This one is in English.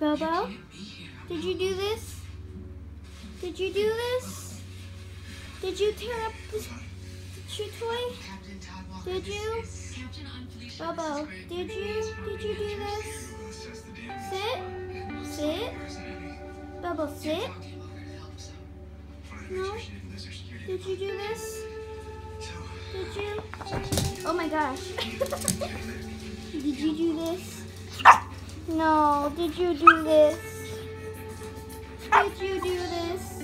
Bowbow, did you do this? Did you do this? Did you tear up this chew toy? Did you? Bowbow, did you? Did you do this? Sit. Sit. Bowbow, sit. No? Did you do this? Did you? Oh my gosh. did you do this? No, did you do this? Did you do this?